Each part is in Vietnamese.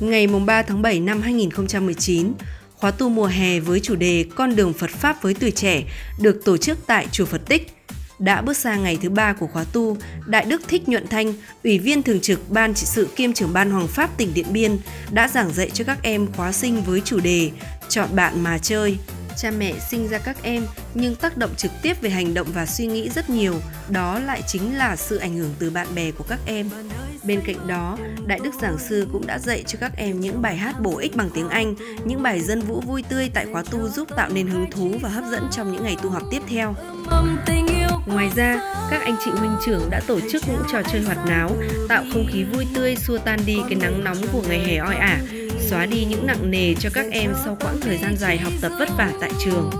Ngày 3 tháng 7 năm 2019, khóa tu mùa hè với chủ đề Con đường Phật Pháp với tuổi trẻ được tổ chức tại Chùa Phật Tích. Đã bước sang ngày thứ ba của khóa tu, Đại Đức Thích Nhuận Thanh, Ủy viên Thường trực Ban trị sự kiêm trưởng Ban Hoàng Pháp tỉnh Điện Biên đã giảng dạy cho các em khóa sinh với chủ đề Chọn bạn mà chơi. Cha mẹ sinh ra các em nhưng tác động trực tiếp về hành động và suy nghĩ rất nhiều, đó lại chính là sự ảnh hưởng từ bạn bè của các em. Bên cạnh đó, Đại Đức Giảng Sư cũng đã dạy cho các em những bài hát bổ ích bằng tiếng Anh, những bài dân vũ vui tươi tại khóa tu giúp tạo nên hứng thú và hấp dẫn trong những ngày tu học tiếp theo. Ngoài ra, các anh chị huynh trưởng đã tổ chức những trò chơi hoạt náo, tạo không khí vui tươi xua tan đi cái nắng nóng của ngày hè oi ả, xóa đi những nặng nề cho các em sau quãng thời gian dài học tập vất vả tại trường.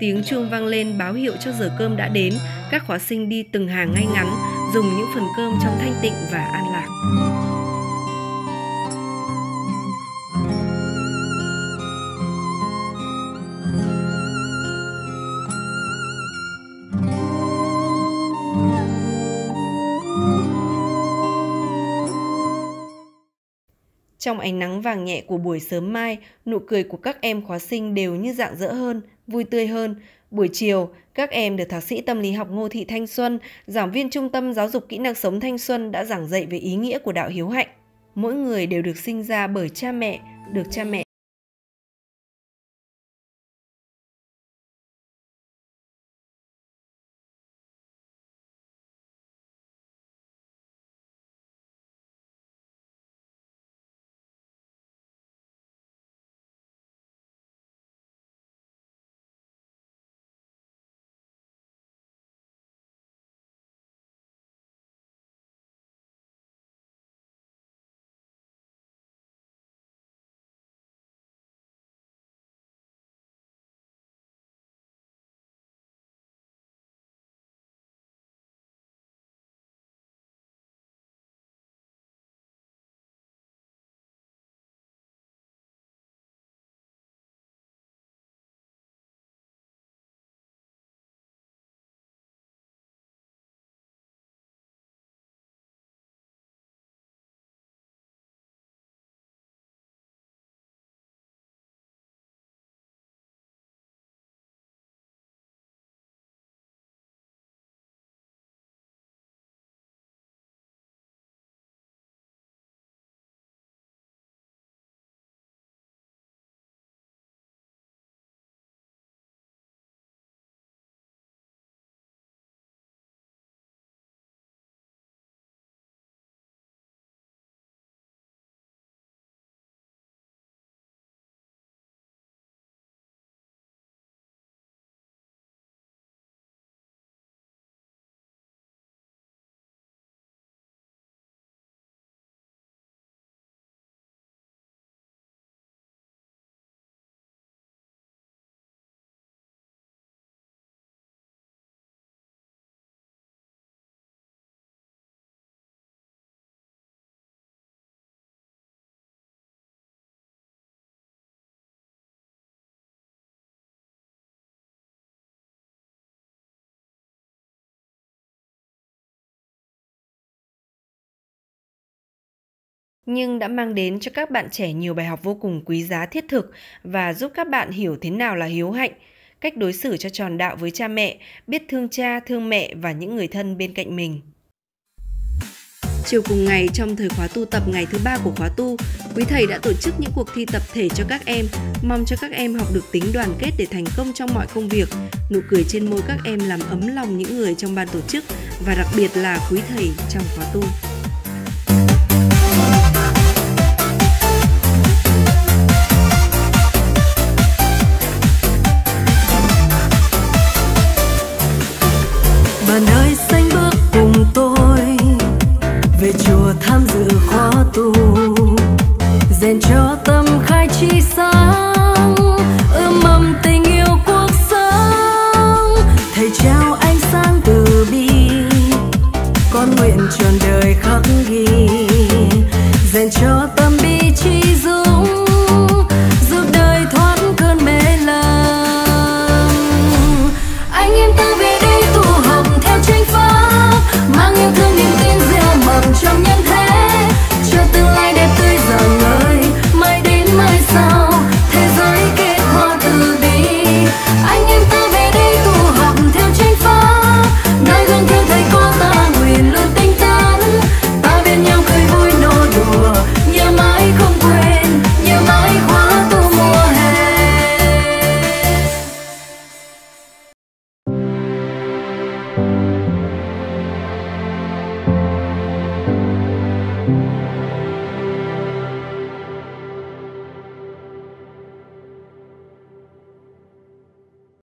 Tiếng chuông vang lên báo hiệu cho giờ cơm đã đến, các khóa sinh đi từng hàng ngay ngắn, dùng những phần cơm trong thanh tịnh và an lạc. Trong ánh nắng vàng nhẹ của buổi sớm mai, nụ cười của các em khóa sinh đều như dạng dỡ hơn, vui tươi hơn. Buổi chiều, các em được Thạc sĩ Tâm lý học Ngô Thị Thanh Xuân, giảng viên Trung tâm Giáo dục Kỹ năng sống Thanh Xuân đã giảng dạy về ý nghĩa của đạo hiếu hạnh. Mỗi người đều được sinh ra bởi cha mẹ, được cha mẹ nhưng đã mang đến cho các bạn trẻ nhiều bài học vô cùng quý giá thiết thực và giúp các bạn hiểu thế nào là hiếu hạnh, cách đối xử cho tròn đạo với cha mẹ, biết thương cha, thương mẹ và những người thân bên cạnh mình. Chiều cùng ngày trong thời khóa tu tập ngày thứ ba của khóa tu, quý thầy đã tổ chức những cuộc thi tập thể cho các em, mong cho các em học được tính đoàn kết để thành công trong mọi công việc. Nụ cười trên môi các em làm ấm lòng những người trong ban tổ chức và đặc biệt là quý thầy trong khóa tu. Ơi xanh bước cùng tôi, về chùa tham dự khóa tu, rèn cho tâm khai chi sáng, ươm mầm tình yêu.